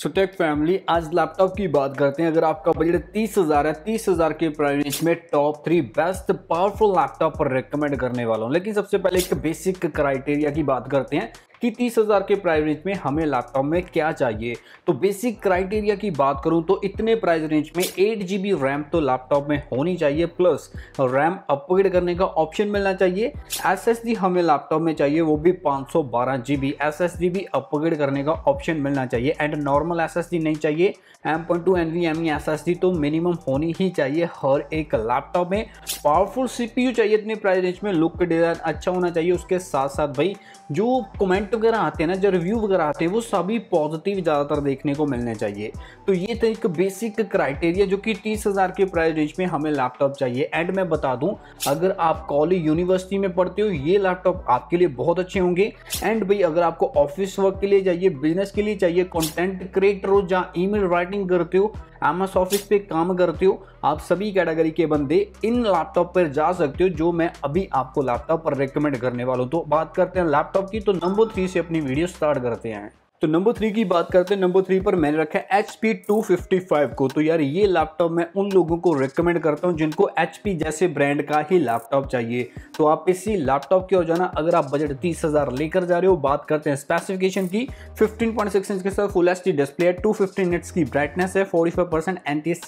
सुटेक family आज laptop की बात करते हैं। अगर आपका बजट तीस हज़ार है, तीस हज़ार के प्राइस में top three best powerful laptop पर रिकमेंड करने वाला हूँ। लेकिन सबसे पहले एक बेसिक क्राइटेरिया की बात करते हैं। कि तीस हज़ार के प्राइस रेंज में हमें लैपटॉप में क्या चाहिए? तो बेसिक क्राइटेरिया की बात करूँ तो इतने प्राइस रेंज में एट जी बी रैम तो लैपटॉप में होनी चाहिए प्लस रैम अपग्रेड करने का ऑप्शन मिलना चाहिए। एस एस डी हमें लैपटॉप में चाहिए, वो भी पाँच सौ बारह G B S S D भी अपग्रेड करने का ऑप्शन मिलना चाहिए and normal S S D नहीं चाहिए। M point two N V M S S D तो मिनिमम होनी ही चाहिए हर एक लैपटॉप में। पावरफुल सी पी यू चाहिए इतने प्राइस रेंज में लुक डिज़ाइन अच्छा होना चाहिए। उसके साथ साथ भाई, जो कमेंट वगैरह आते हैं ना, जो रिव्यू वगैरह आते हैं, वो सभी पॉजिटिव ज़्यादातर देखने को मिलने चाहिए। तो ये तो एक बेसिक क्राइटेरिया जो कि तीस हज़ार के प्राइस रेंज में हमें लैपटॉप चाहिए। एंड मैं बता दूँ, अगर आप कॉलेज यूनिवर्सिटी में पढ़ते हो, ये लैपटॉप आपके लिए बहुत अच्छे होंगे। एंड भाई, अगर आपको ऑफ़िस वर्क के लिए चाहिए बिज़नेस के लिए चाहिए कॉन्टेंट क्रिएटर हो, जहाँ ई राइटिंग करते हो एमएस ऑफ़िस पे काम करते हो, आप सभी कैटेगरी के बंदे इन लैपटॉप पर जा सकते हो, जो मैं अभी आपको लैपटॉप पर रिकमेंड करने वाला हूँ। तो बात करते हैं लैपटॉप की तो नंबर थ्री से अपनी वीडियो स्टार्ट करते हैं। तो नंबर थ्री की बात करते हैं। नंबर थ्री पर मैंने रखा है H P two fifty five को। तो यार ये लैपटॉप मैं उन लोगों को रिकमेंड करता हूँ जिनको एच पी जैसे ब्रांड का ही लैपटॉप चाहिए। तो आप इसी लैपटॉप की हो जाना। अगर आप बजट तीस हज़ार लेकर जा रहे हो, बात करते हैं स्पेसिफिकेशन की। फिफ्टीन पॉइंट सिक्स इंच के साथ फुल एच डी डिस्प्ले है। टू फिफ्टी निट्स की ब्राइटनेस है। फोर्टी फाइव परसेंट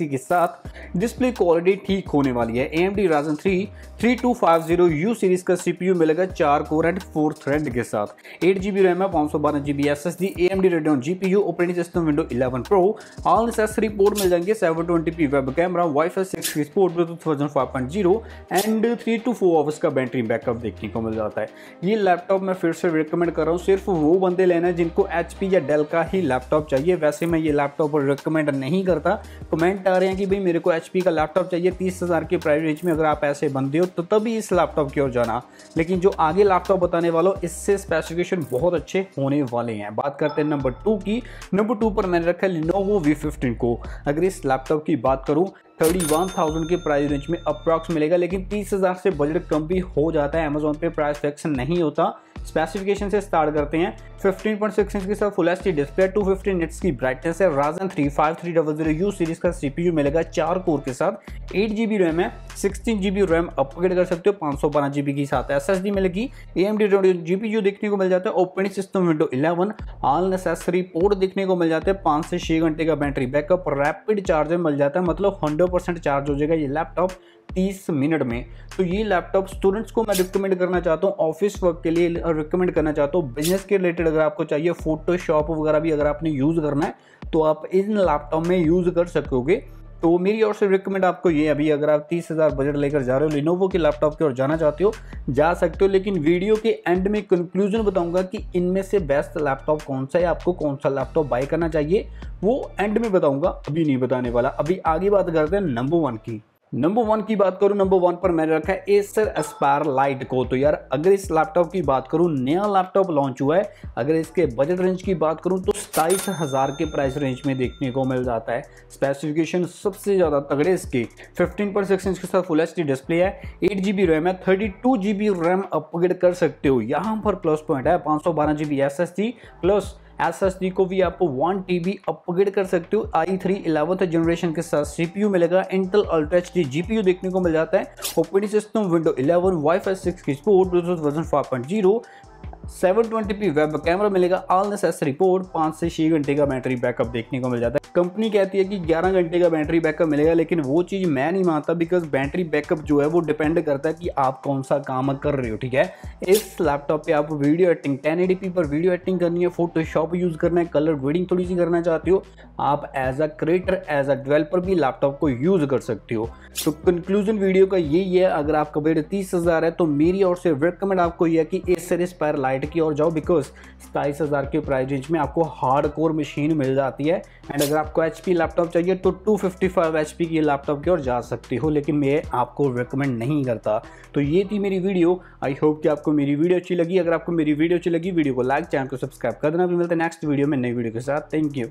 के साथ डिस्प्ले क्वालिटी ठीक होने वाली है। A M D Ryzen three three two five zero U series का सी पी यू मिलेगा। चार कोर एंड फोर थ्रेड के साथ। एट जी बी रैम है। पाँच सौ बारह G B S S D AMD Radeon GPU operating system window 11 Pro. All necessary port मिल जाएँगे 720p वेब कैमरा वाईफाई 6 की support Bluetooth version 5.0 and 3 to 4 hours का battery backup देखने को मिल जाता है। ये लैपटॉप मैं फिर से रिकमेंड कर रहा हूँ, सिर्फ़ वो बंदे लेना है जिनको एचपी या डेल का ही लैपटॉप चाहिए। वैसे मैं ये लैपटॉप रिकमेंड नहीं करता। कमेंट आ रहे हैं कि भाई मेरे को एचपी का लैपटॉप चाहिए तीस हज़ार के प्राइस रेंज में, अगर आप ऐसे बंदे हो तो तभी इस लैपटॉप की ओर जाना। लेकिन जो आगे लैपटॉप बताने वालों इससे स्पेसिफिकेशन बहुत अच्छे होने वाले हैं। बात करते हैं नंबर टू की। नंबर टू पर मैंने रखा है लिनोवो वी फिफ्टीन को। अगर इस लैपटॉप की बात करूँ थर्टी वन थाउज़ेंड के प्राइस रेंज में अप्रॉक्स मिलेगा, लेकिन तीस हज़ार से बजट कम भी हो जाता है। अमेजोन पे प्राइस फिक्स नहीं होता। स्पेसिफिकेशन से स्टार्ट करते हैं। 15.6 इंच के साथ फुल एच डिस्प्ले 250 निट्स की ब्राइटनेस है। Ryzen three five three double zero U series का सीपीयू मिलेगा चार कोर के साथ। एट जी रैम है सिक्सटीन जी रैम अपग्रेड कर सकते हो पाँच सौ बारह जी के साथ। एस एस डी मिलेगी ए एम डी जीपीयू देखने को मिल जाता है operating system window eleven all necessary port देखने को मिल जाते हैं, पाँच से छः घंटे का बैटरी बैकअप रैपिड चार्जर मिल जाता है मतलब हंड्रेड परसेंट चार्ज हो जाएगा ये लैपटॉप तीस मिनट में। तो ये लैपटॉप स्टूडेंट्स को मैं रिकमेंड करना चाहता हूँ ऑफ़िस वर्क के लिए रिकमेंड करना चाहता हूँ बिज़नेस के रिलेटेड अगर आपको चाहिए फोटोशॉप वगैरह भी अगर आपने यूज़ करना है तो आप इन लैपटॉप में यूज़ कर सकोगे। तो मेरी ओर से रिकमेंड आपको ये, अभी अगर आप तीस हज़ार बजट लेकर जा रहे हो लिनोवो के लैपटॉप की ओर जाना चाहते हो, जा सकते हो, लेकिन वीडियो के एंड में कंक्लूजन बताऊँगा कि इनमें से बेस्ट लैपटॉप कौन सा है, आपको कौन सा लैपटॉप बाय करना चाहिए, वो एंड में बताऊँगा, अभी नहीं बताने वाला। अभी आगे बात करते हैं नंबर वन की। नंबर वन की बात करूँ नंबर वन पर मैंने रखा है एसर एस्पायर लाइट को। तो यार, अगर इस लैपटॉप की बात करूँ, नया लैपटॉप लॉन्च हुआ है। अगर इसके बजट रेंज की बात करूँ तो सताईस हज़ार के प्राइस रेंज में देखने को मिल जाता है। स्पेसिफिकेशन सबसे ज़्यादा तगड़े इसके। 15.6 इंच के साथ फुल एच डिस्प्ले है। एट जी बी रैम है। Thirty two G B RAM upgrade कर सकते हो। यहाँ पर प्लस पॉइंट है। पाँच सौ बारह G B S S D plus S को भी आप वन टी बी अपग्रेड कर सकते हो. आई थ्री इलेवंथ जनरेशन के साथ सी पी यू मिलेगा. Intel ultra H D G P U देखने को मिल जाता है. Operating system window eleven wifi six की support version five point zero seven twenty P web camera मिलेगा। ऑल नेसेसरी पोर्ट पाँच से छः घंटे का बैटरी बैकअप देखने को मिल जाता है। कंपनी कहती है कि 11 घंटे का बैटरी बैकअप मिलेगा, लेकिन वो चीज़ मैं नहीं मानता बिकॉज़ बैटरी बैकअप जो है वो डिपेंड करता है कि आप कौन सा काम कर रहे हो, ठीक है? इस लैपटॉप पे आप वीडियो एडिटिंग टेन पर वीडियो एडिटिंग करनी है फोटोशॉप यूज़ करना है कलर ग्रेडिंग थोड़ी सी करना चाहते हो, आप as a creator as a developer भी लैपटॉप को यूज़ कर सकते हो। तो कंक्लूजन वीडियो का यही है, अगर आपका बजट तीस हज़ार है तो मेरी और से रिकमेंड आपको यह कि एस सीरीज़ पर लाइट की ओर जाओ बिकॉज़ सताईस हज़ार के प्राइस रेंज में आपको हार्ड कोर मशीन मिल जाती है। एंड अगर आपको एचपी लैपटॉप चाहिए तो टू फिफ्टी फाइव एच की लैपटॉप की ओर जा सकती हो, लेकिन मैं आपको रिकमेंड नहीं करता। तो ये थी मेरी वीडियो आई होप कि आपको मेरी वीडियो अच्छी लगी। अगर आपको मेरी वीडियो अच्छी लगी वीडियो को लाइक चैनल को सब्सक्राइब कर देना। भी मिलता है नेक्स्ट वीडियो में नई वीडियो के साथ। Thank you